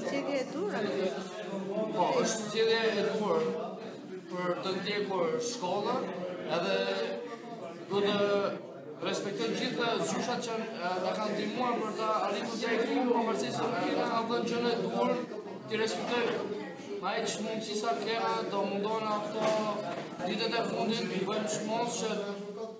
Zgjedhje e duhur apo jo? Po, është zgjedhje e duhur për të ndjekur shkollën, edhe do t'i respektoj gjithë zyshat që na kanë ndihmuar për të arritur deri këtu, por për sa më kanë kanë dhënë gjënë e duhur t'i respektoj. Edhe pse i mërzitëm ca herë, do mundohemi këto ditët e fundit, t'i bëjmë çmos që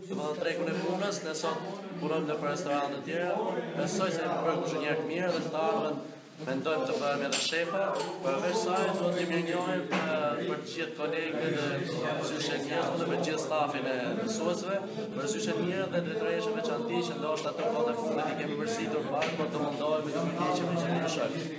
Të dal në tregun e punës, edhe sot punoj nëpër restorante të tjera, besoj se do bëhem kuzhinier i mirë dhe në të ardhmen, mendojmë të bëhemi dhe shefa, përveç kësaj të vëllë mirënjohje për të gjithë kolegët dhe zysh Mirën dhe për gjithë stafin e mësuesve, për zysh Mirën dhe drejtoreshën, meqë jemi që ndoshta këto kohët e fundit i kemi mërzitur pak, por do mundohemi dhe të përkeqëm i që një shërë.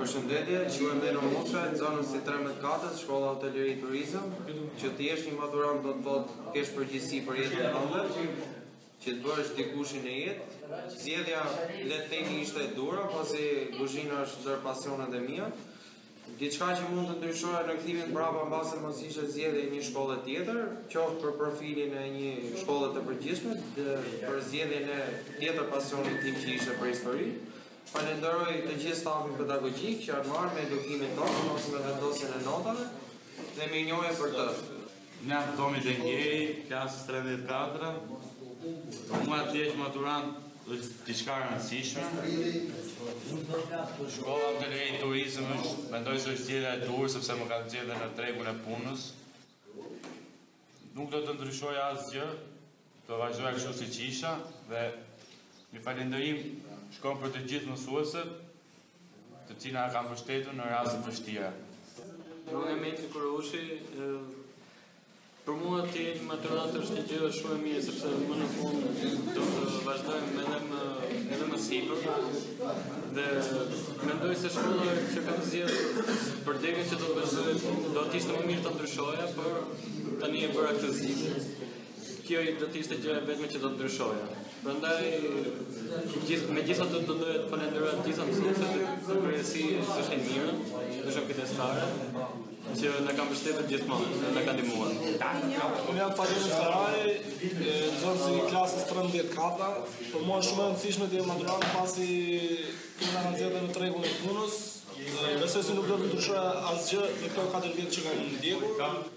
Përshëndetje, quhem Deno Mosha, nxënës i 13 katrës, shkolla hoteleri turizëm, që të jesh një maturant do të thotë të kesh përgjegjësi për jetën tënde, që të bëhesh dikushi në jetë. Zgjedhja le të themi ishte e duhura, pasi kuzhina është ndër pasionet e mia. Diçka që mund të ndryshoja në kthimin prapa mbase mos ishte zgjedhja e një shkolle tjetër, qoftë për profilin e një shkolle të përgjithshme, për zgjedhjen e tjetër pasionit tim që ishte për histori. Falenderoj të gjithë stafin pedagogjik që janë marrë me edukimin tonë, ose me vendosjen e notave, dhe mirënjohje për ta. Unë jam Tomi Dengeri, i klasës 13 4, për mua të jesh maturant është diçka e rëndësishme. Shkolla hoteleri turizëm është, mendoj se është zgjedhja e duhur, sepse më ka nxjerrë në tregun e punës. Nuk do të ndryshoja asgjë, Do vazhdoja kështu siç isha dhe një falënderim shkon për të gjithë mësuesit, të cilët na kanë mbështetur në raste të vështira. Unë jam Tea Rushi, për mua të jesh një maturant është një gjë shumë e mirë, sepse më në fund do të vazhdojmë edhe më, edhe më sipër, dhe mendoj se shkolla që kam zgjedhur për degën që do të vazhdojmë, do të ishte më mirë të ndryshoja, por tani e bëra këtë zgjedhje. Kjo do të ishte gjëja e vetme që do të ndryshoja. Prandaj me gjithë atë do doja të falenderoj të gjitha mësuesit dhe kryesisht zysh Mirën, zyshën kujdestare që na kanë mbështetur gjithmonë, që na kanë ndihmuar. Unë jam Fatin Saraj, nxënës i klasës 13 katra. Për mua është shumë e rëndësishme të jem maturant pasi kjo na nxjerr në tregun e punës. Besoj se nuk do të ndryshoja asgjë në këto 4 vjet që kam ndjekur.